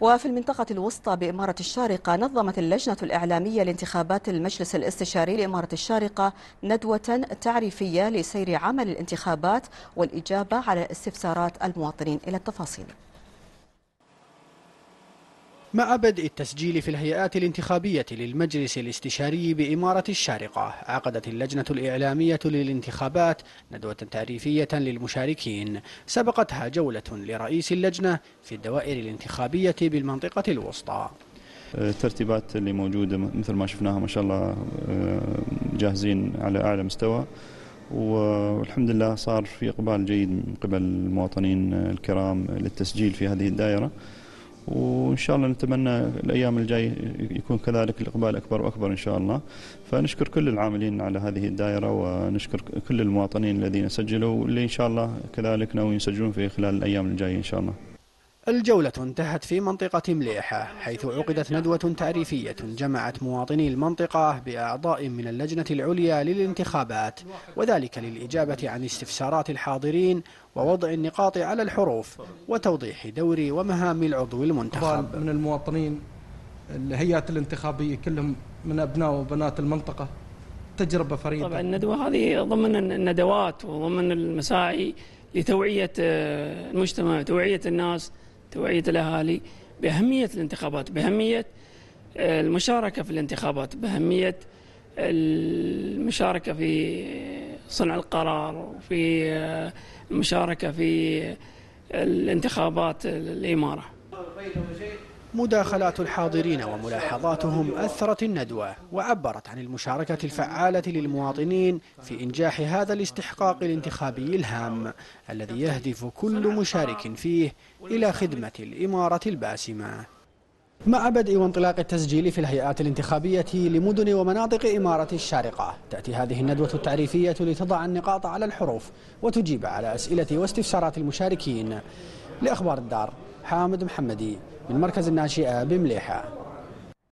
وفي المنطقة الوسطى بإمارة الشارقة نظمت اللجنة الإعلامية لانتخابات المجلس الاستشاري لإمارة الشارقة ندوة تعريفية لسير عمل الانتخابات والإجابة على استفسارات المواطنين. إلى التفاصيل. مع بدء التسجيل في الهيئات الانتخابية للمجلس الاستشاري بإمارة الشارقة عقدت اللجنة الإعلامية للانتخابات ندوة تعريفية للمشاركين. سبقتها جولة لرئيس اللجنة في الدوائر الانتخابية بالمنطقة الوسطى. الترتيبات اللي موجودة مثل ما شفناها ما شاء الله جاهزين على أعلى مستوى. والحمد لله صار في إقبال جيد من قبل المواطنين الكرام للتسجيل في هذه الدائرة. وإن شاء الله نتمنى الأيام الجاي يكون كذلك الإقبال أكبر وأكبر إن شاء الله. فنشكر كل العاملين على هذه الدائرة ونشكر كل المواطنين الذين سجلوا واللي إن شاء الله كذلك ناويين يسجلون في خلال الأيام الجاية إن شاء الله. الجولة انتهت في منطقة مليحة حيث عقدت ندوة تعريفية جمعت مواطني المنطقة بأعضاء من اللجنة العليا للانتخابات وذلك للإجابة عن استفسارات الحاضرين ووضع النقاط على الحروف وتوضيح دور ومهام العضو المنتخب. من المواطنين الهيئات الانتخابية كلهم من أبناء وبنات المنطقة تجربة فريدة. طبعا الندوة هذه ضمن الندوات وضمن المساعي لتوعية المجتمع توعية الناس توعية الأهالي بأهمية الانتخابات بأهمية المشاركة في الانتخابات بأهمية المشاركة في صنع القرار وفي المشاركة في الانتخابات الإمارة. مداخلات الحاضرين وملاحظاتهم أثرت الندوة وعبرت عن المشاركة الفعالة للمواطنين في إنجاح هذا الاستحقاق الانتخابي الهام الذي يهدف كل مشارك فيه إلى خدمة الإمارة الباسمة. مع بدء وانطلاق التسجيل في الهيئات الانتخابية لمدن ومناطق إمارة الشارقة. تأتي هذه الندوة التعريفية لتضع النقاط على الحروف وتجيب على أسئلة واستفسارات المشاركين. لأخبار الدار حامد محمدي من مركز الناشئة بمليحة.